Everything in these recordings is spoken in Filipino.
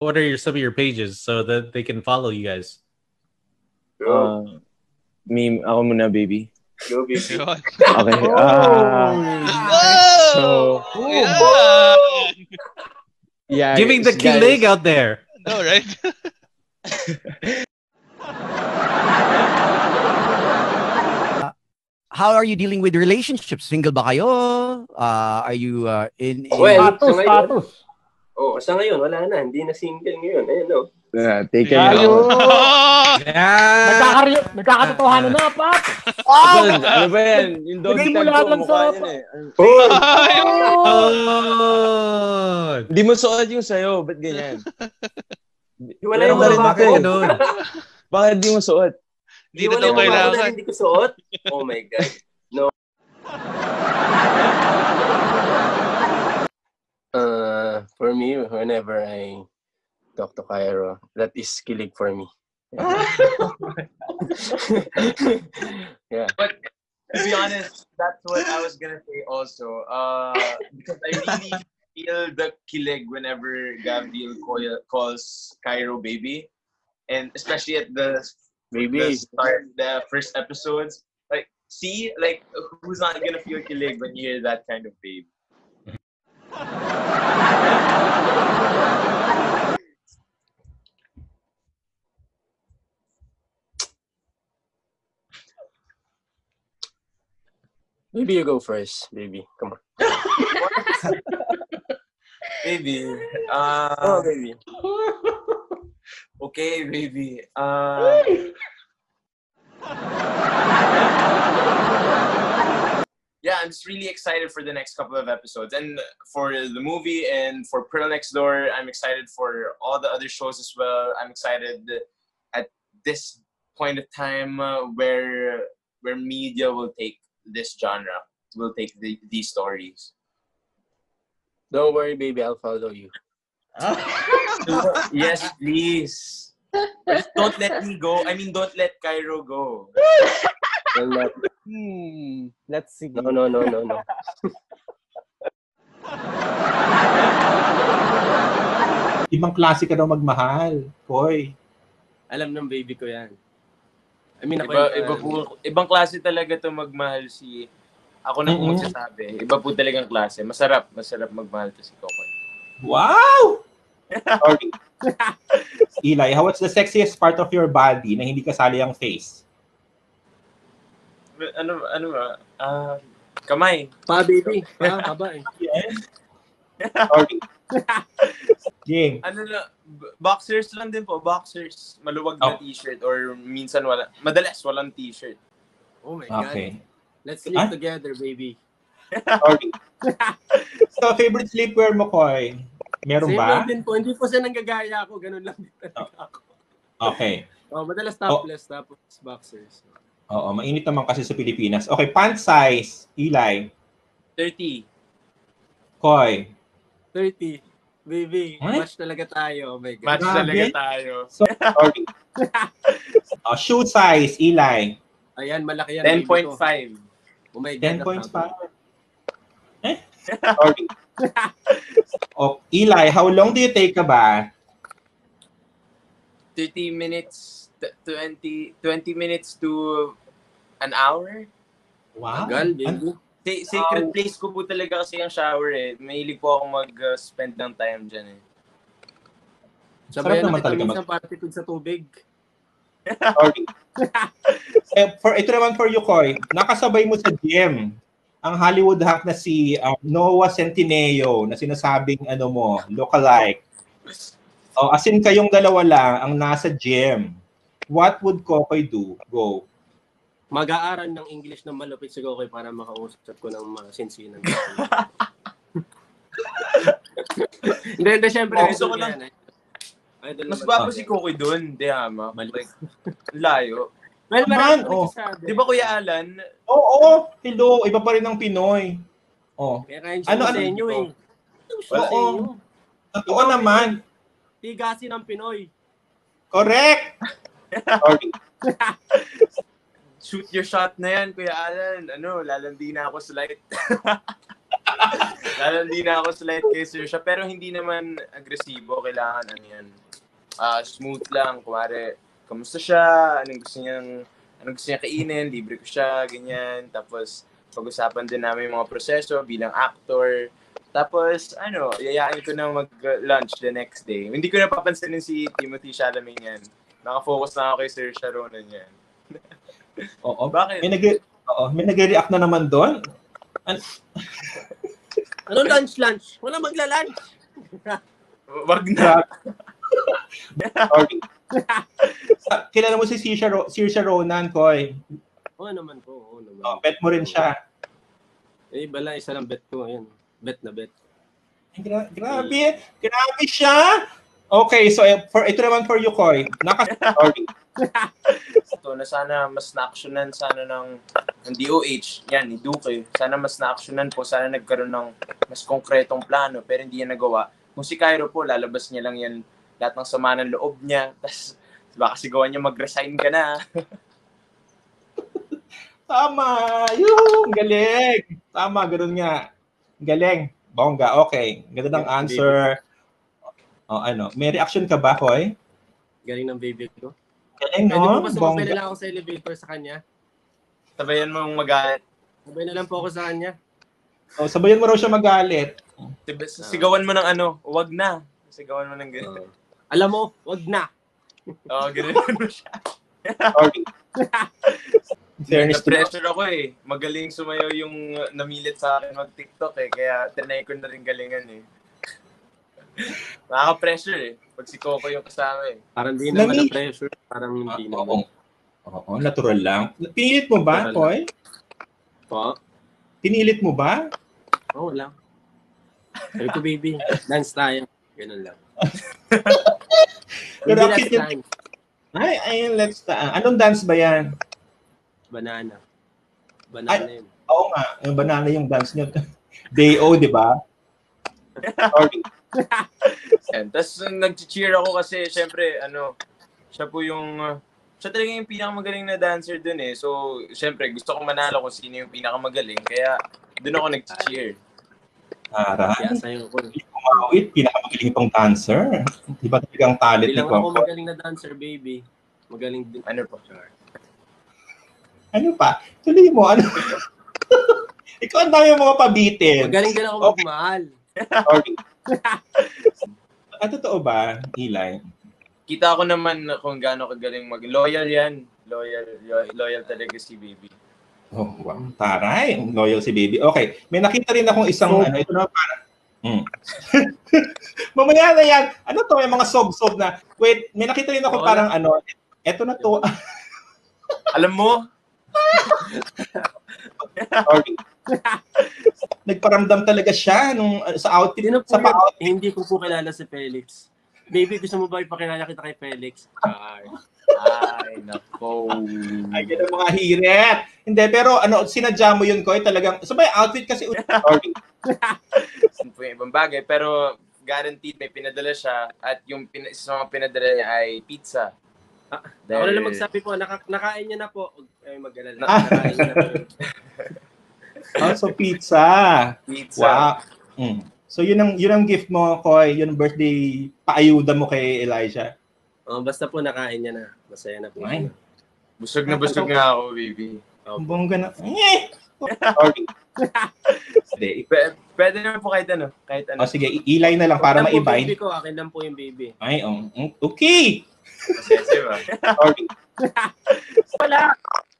what are your, some of your pages so that they can follow you guys? Uh, me, ako muna, baby. Go, baby. Yun. Okay. ah, Oh! So- Yan! yeah. Giving the guys, kilig out there. No, right? How are you dealing with relationships? Single ba kayo? Uh, are you uh, in, in Well, Status, sa oh, sa ngayon, wala na. Hindi na single ngayon. Ayun, no. Yeah, take care. Tayo. Yeah. Nagkakari- Nagkakatotohanan na, Pat. Tol, ano ba yan? Yung mo tag ko, mukha sa- niyan eh. Oh! Hindi mo suot yung sayo, ba't ganyan? Wala yung mga. Ganun. Bakit di mo suot? Hindi na daw kailangan. Hindi ko suot. Oh my God. For me, whenever I talk to Cairo, that is kilig for me. yeah. But to be honest, that's what I was gonna say also. Uh, because I really feel the kilig whenever Gabriel calls Cairo baby. And especially at the the start, the first episodes. Like, see, like, who's not gonna feel kilig when you hear that kind of babe? Maybe you go first, baby. Come on. Baby. Oh, Uh, baby. okay, baby. Uh, yeah, I'm just really excited for the next couple of episodes and for the movie and for Pearl Next Door. I'm excited for all the other shows as well. I'm excited at this point of time uh, where where media will take this genre, will take the, these stories. Don't worry, baby. I'll follow you. yes, please. Just don't let me go. I mean, don't let Cairo go. Not. Hmm. Let's see. No, no, no, no, no. Ibang klase ka daw magmahal. Koy. Alam ng baby ko yan. I mean, ako Iba, yung- iba po, ibang klase talaga to magmahal si... Ako na po Mm-mm. magsasabi. Iba po talagang klase. Masarap. Masarap magmahal to si Kokoy. Wow! Sorry. Eli, how what's the sexiest part of your body na hindi kasali ang face? Ano, ano ba? Ah, kamay. Pa, baby. Pa, kaba eh. Yes. Sorry. Jing. Ano na, boxers lang din po. Boxers. Maluwag na Oh. t-shirt or minsan wala. Madalas walang t-shirt. Oh my God. Okay. Let's Ah? sleep together, baby. Sorry. so, favorite sleepwear mo, Koy? Meron Same ba? lang din po. Hindi po siya nanggagaya ako. Ganun lang din talaga ako. Okay. Oh, madalas topless, tapos boxers. Oo, mainit naman kasi sa Pilipinas. Okay, pant size, Eli, 30. Koy. 30. Baby, What? match talaga tayo. Oh my God. Match Grabe. talaga tayo. So, sorry. Oh, shoe size, Eli. Ayan, malaki yan. baby ko. 10.5. Oh my God. 10.5. Eh? Sorry. oh, Eli, how long do you take ka ba? 30 minutes, t- 20, 20 minutes to an hour. Wow. Tagal, baby. Sa- sacred place ko po talaga kasi yung shower eh. Mahilig po ako mag-spend ng time dyan eh. Sabayan naman naman talaga mag... party sa tubig. Sorry. eh, for, ito naman for you, Koy. Nakasabay mo sa gym ang Hollywood hack na si um, Noah Centineo na sinasabing ano mo, lookalike. Oh, asin kayong dalawa lang ang nasa gym. What would Kokoy do? Go. Mag-aaral ng English na malupit siguro kayo para makausap ko ng mga sinsinan. Hindi, hindi, syempre. Oh, gusto ko lang- yan, eh. Idol Mas yan. si Kokoy doon. Di ama. Like, layo. Well, ko oh. nagsasabi. Di ba Kuya Alan? Oo, hello. Iba pa rin ang Pinoy. Oh, Kaya Ano, ano, ano? sa inyo eh. Oo. sa inyo. totoo naman. Tigasin ng Pinoy. Correct. Shoot your shot na yan, Kuya Alan. Ano, lalandi na ako sa light. Lalo hindi na ako slight kay Sir siya, pero hindi naman agresibo. Kailangan ano yan. Ah, smooth lang. Kumari, kamusta siya? Anong gusto niyang, anong gusto niya kainin? Libre ko siya, ganyan. Tapos, pag-usapan din namin yung mga proseso bilang actor. Tapos, ano, yayain ko na mag-lunch the next day. Hindi ko napapansinin si Timothy Chalamet yan. Nakafocus na ako kay Sir Sharonan yan. Oo. Bakit? May nag Oo, may nag-react na naman doon. Ano lunch, lunch? Wala magla-lunch. Wag na. Kilala mo si Saoirse Ro- Saoirse Ronan, Koy. Oo naman po, oo naman. Oh, bet mo rin siya. Eh, bala, isa lang bet ko. Ayan. Bet na bet. Gra- grabe, grabe siya. Okay, so eh, for ito naman for you, Koy. Naka ito na sana mas na-actionan sana ng, ng DOH, yan, ni Duque. Sana mas na-actionan po, sana nagkaroon ng mas konkretong plano, pero hindi yan nagawa. Kung si Cairo po, lalabas niya lang yan lahat ng sama ng loob niya, tapos baka sigawan niya mag-resign ka na. Tama. Yung galing. Tama, ganun nga. Galing. Bongga, okay. Ganda ng answer. O ano, may reaction ka ba, Koy? Galing ng baby ko. Galing, Pwede no? mo ba sumabay na Bongga. lang ako sa elevator sa kanya? Sabayan mong magalit. Sabay na lang po ako sa kanya. O, sabayan mo raw siya magalit. Sib- Sigawan mo ng ano, wag na. Sigawan mo ng ganito. Alam mo, wag na. Oo, oh, ganun mo siya. Sorry. In fairness to Na-pressure ako eh. Magaling sumayaw yung namilit sa akin mag-TikTok eh. Kaya tinay ko na rin galingan eh. Nakaka-pressure eh. Pag si Coco yung kasama eh. Parang di naman Nami- na pressure. Parang hindi Oo. naman. Oo, natural lang. Pinilit mo ba, Natural Koy? Po? Pinilit mo ba? Oo, wala. Sabi ko, baby, dance tayo. Ganun lang. Pero Hindi ang cute. Ay, ay, let's ta. Anong dance ba yan? Banana. Banana yun. Oo nga, yung banana yung dance niyo. Day-O, di ba? Sorry. Yan. Tapos nag-cheer ako kasi syempre ano, siya po yung uh, siya talaga yung pinakamagaling na dancer dun eh. So, syempre, gusto ko manalo kung sino yung pinakamagaling. Kaya, dun ako nag-cheer. Tara. Kaya sa'yo ko. Kumawit, pinakamagaling pang dancer. Di ba talagang talent ni Bilang ako Coco? magaling na dancer, baby. Magaling din. Ano po? Ano pa? Tuloy mo, ano? Ikaw ang dami mga pabitin. Magaling din ako Okay. magmahal. Sorry. Ah, totoo ba, Eli? Kita ko naman kung gaano kagaling mag loyal yan. Loyal, loyal, loyal talaga si baby. Oh, wow. Taray, loyal si baby. Okay, may nakita rin akong isang, ano, ito na para, hmm. Mamaya na yan. Ano to, yung mga sob-sob na, wait, may nakita rin ako Wala. parang ano, eto na to. Alam mo, Sorry. Nagparamdam talaga siya nung uh, sa outfit, Sino sa yun? pa Eh, hindi ko po kilala si Felix. Baby, gusto mo ba ipakilala kita kay Felix? Ay. ay, nako. Ay, yan ang mga hiret. Hindi, pero ano, sinadya mo yun, Koy, talagang, sabay, outfit kasi. Yun po yung ibang bagay. Pero, guaranteed may pinadala siya at yung pin- isa sa mga pinadala niya ay pizza. Ah, Ako na lang magsabi po, naka, nakain niya na po. Kayo mag-alala. Ah. Nakain niya na po. Oh, so pizza. Pizza. Wow. Mm. So yun ang yun ang gift mo, Koy, yun ang birthday paayuda mo kay Elijah. Oh, basta po nakain niya na. Masaya na po. Ay. Busog na busog nga ako, baby. Ang bongga na. Eh! Sorry. Pwede naman po kahit ano. Kahit ano. O sige, ilay na lang para Akin lang po, maibay. baby ko. Akin lang po yung baby. Ay, oh, mm, okay. Possessive ah. Sorry. Wala!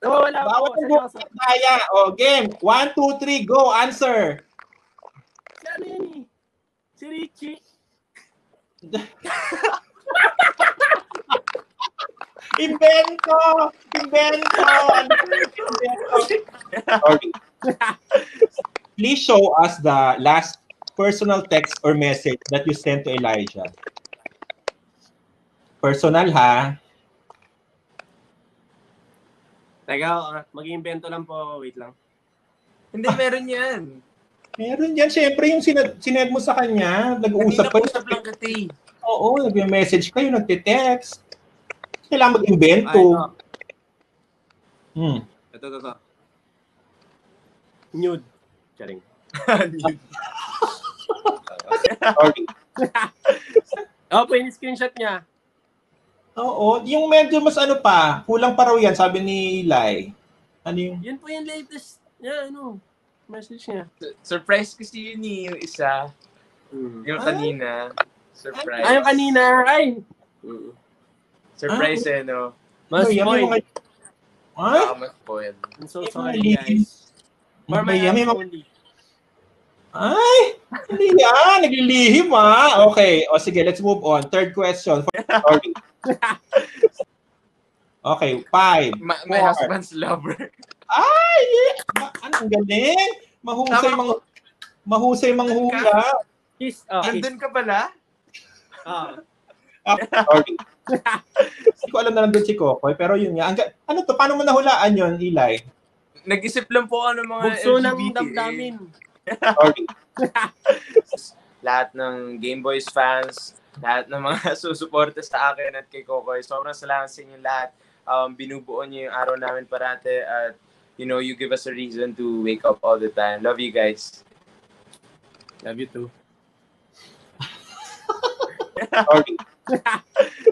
Nawawala Bawal po. mo kaya. O, game. One, two, three, go. Answer. Si ano yun eh? Si Richie. Invento! Invento! Invento. Sorry. Please show us the last personal text or message that you sent to Elijah. Personal ha. Teka, ah, mag-iimbento lang po. Wait lang. Hindi, meron yan. Meron yan. Siyempre yung sinad, sinend mo sa kanya. Nag-uusap pa. usap lang kasi. Oo, nag-message kayo, nagte-text. Kailangan ito. Hmm. Ito, ito, ito. Nude. Charing. Sorry. Oh, pa screenshot niya. Oo, yung medyo mas ano pa, kulang pa raw yan, sabi ni Eli. Ano yung... Yun po yung latest niya, ano, message niya. Surprise kasi yun eh, yung isa. Mm. Yung Ah? kanina. Surprise. Ay, yung kanina, ay! Surprise eh, no? Mas may point. mga... Ay? Baka ma-spoil. I'm so sorry, guys. For my only. Ay! Hindi yan, naglilihim ah. Okay, o sige, let's move on. Third question. Sorry. Okay, five. Ma- my Four. husband's lover. Ay! Ma- ano, ang galing. Mahusay mang... Mahusay manghula. Kiss, oh, kiss. Andun ka pala? Ah. Ah, sorry. Hindi ko alam na nandun si Kokoy, pero yun nga. Ang ano to? Paano mo nahulaan yun, Eli? Nag-isip lang po ako ng mga Bugso ng LGBT. damdamin. Sorry. Lahat ng Game Boys fans, lahat ng mga susuporta sa akin at kay Kokoy. Sobrang salamat sa inyo lahat. Um, binubuo niyo yung araw namin parate at you know, you give us a reason to wake up all the time. Love you guys. Love you too.